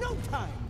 no time!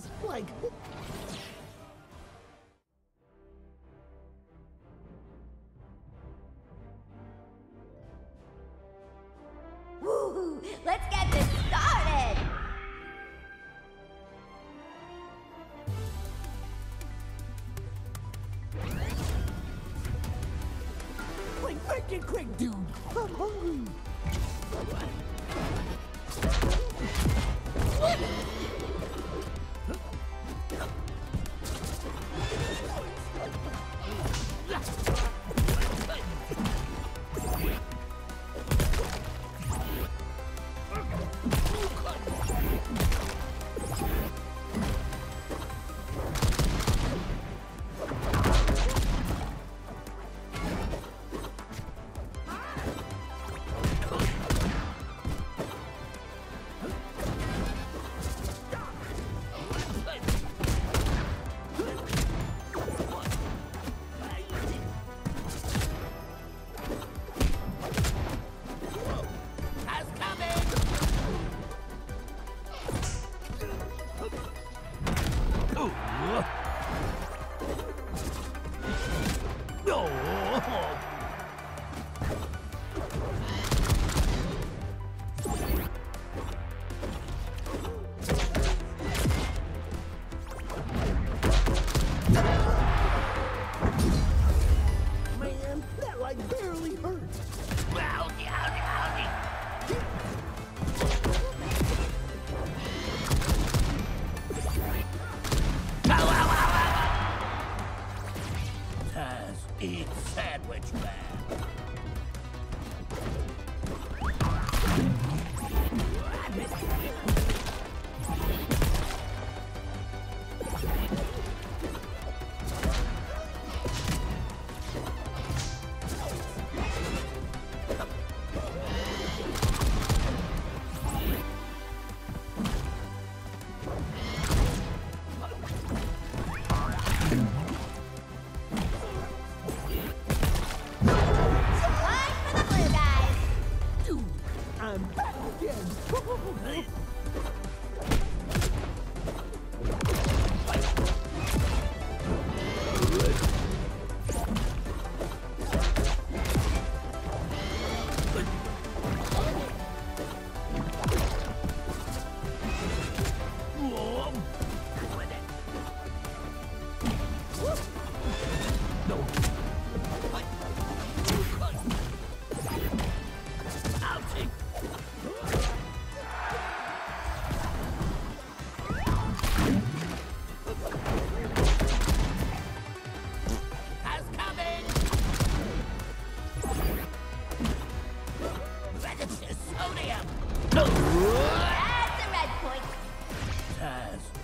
was like... Let's get this started! Dude! I'm hungry! sandwich man. again.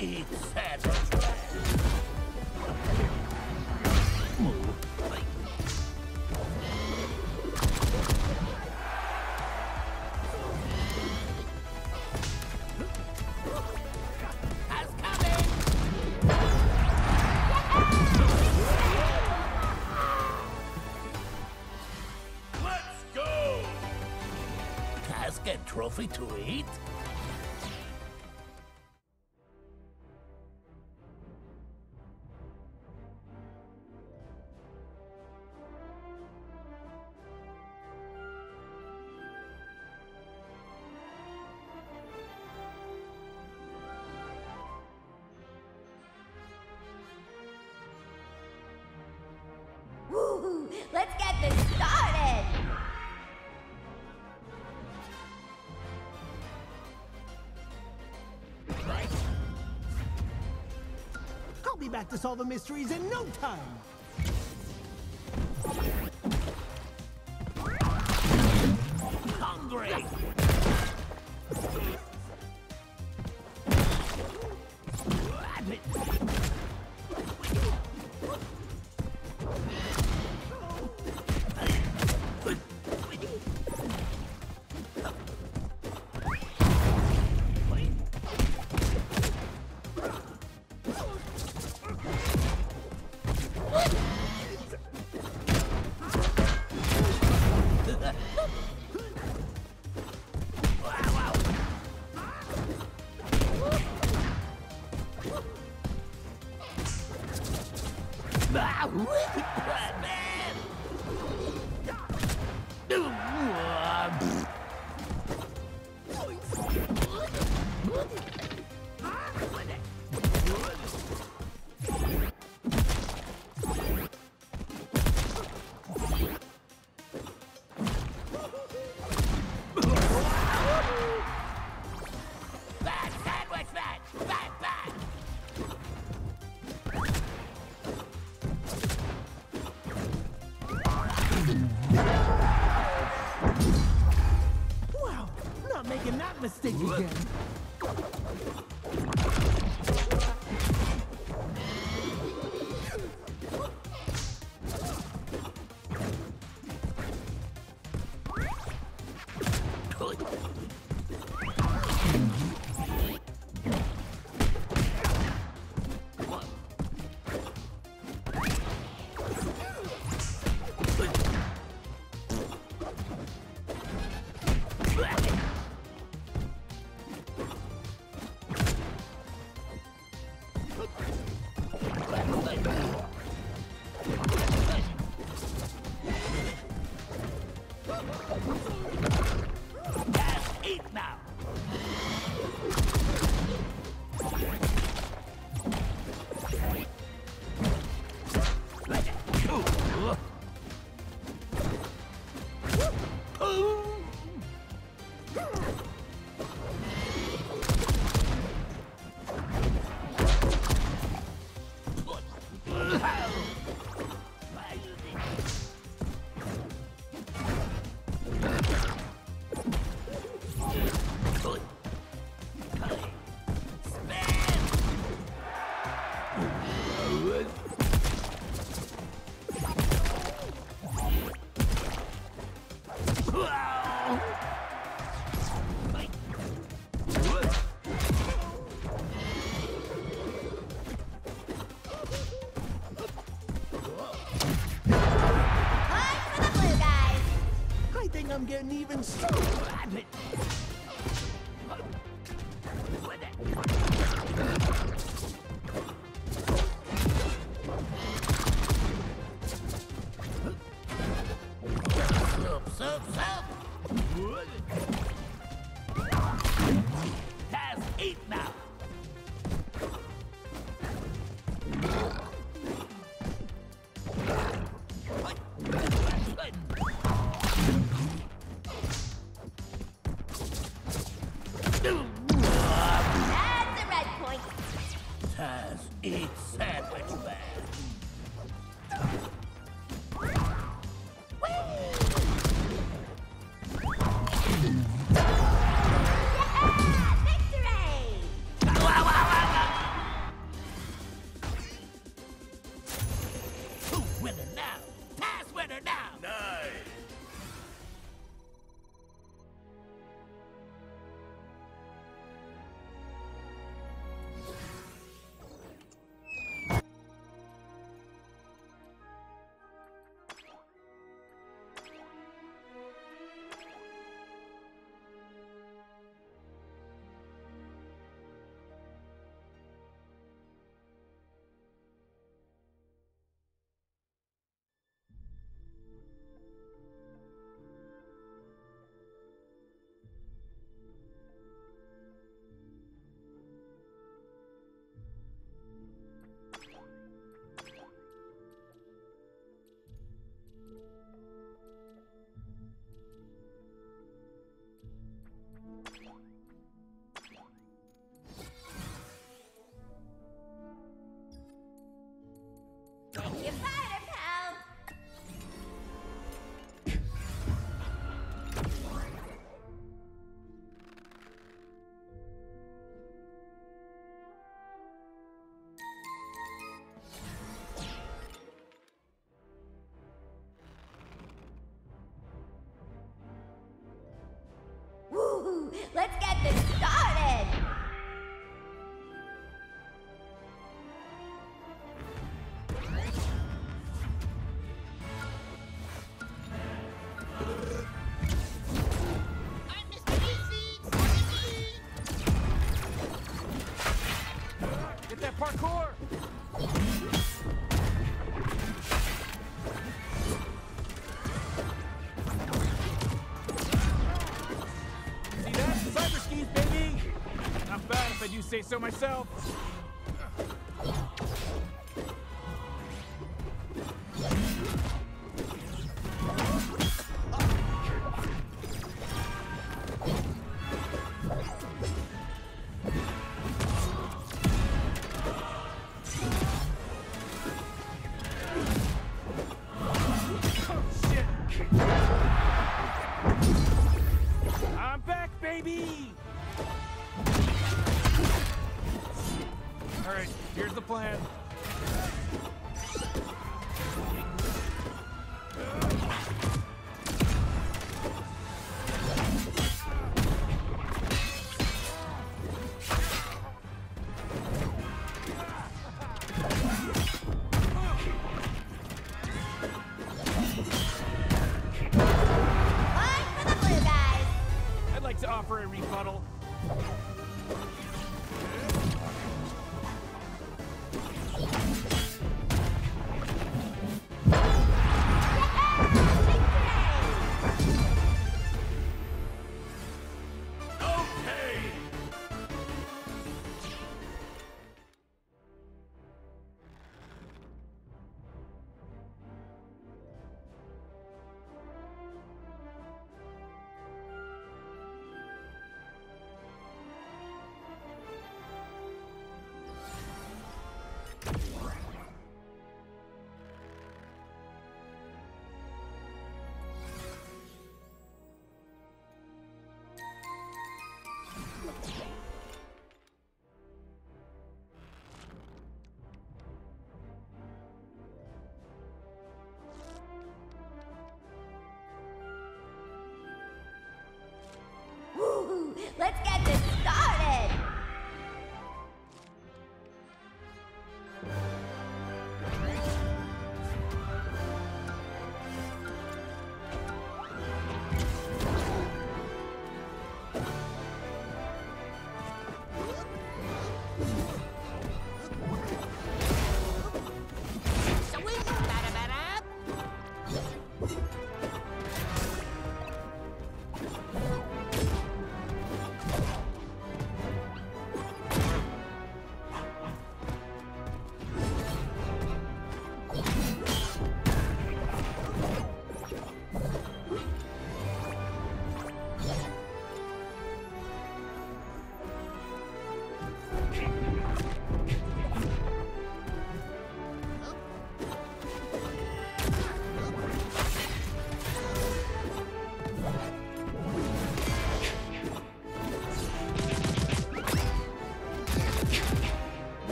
eat! Casket trophy to eat? Let's get this started! Right. I'll be back to solve the mysteries in no time. Just Getting even stronger. Eat sandwich See that? Cyber skis, baby! Not bad if I do say so myself. Here's the plan. Let's get this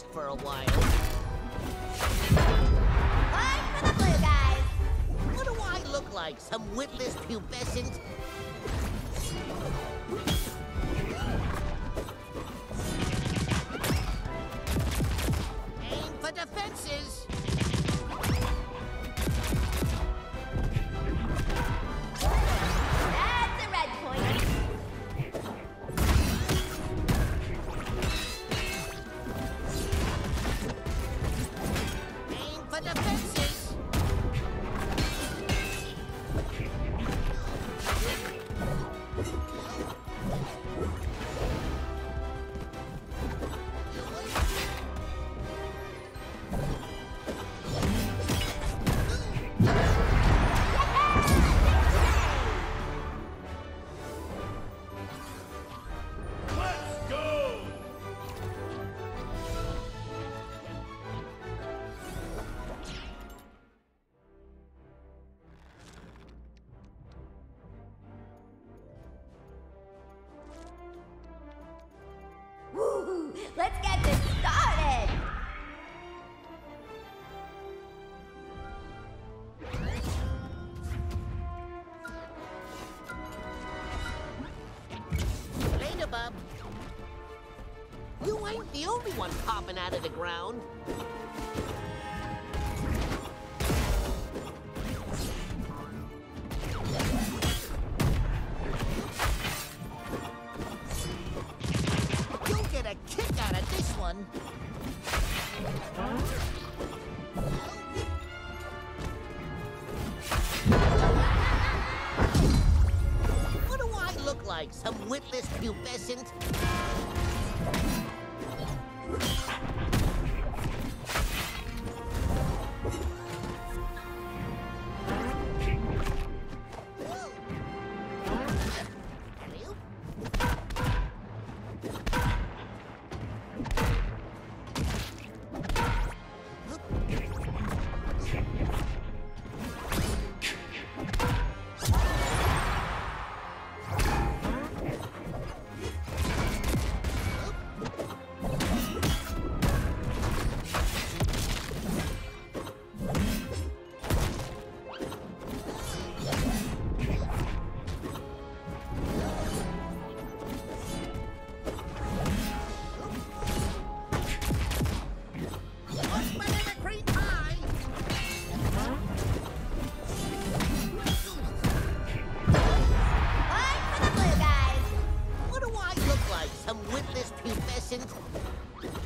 mask for a while. One for the blue guys. What do I look like? Some witless pubescent? Let's get. Witless pubescent? Steve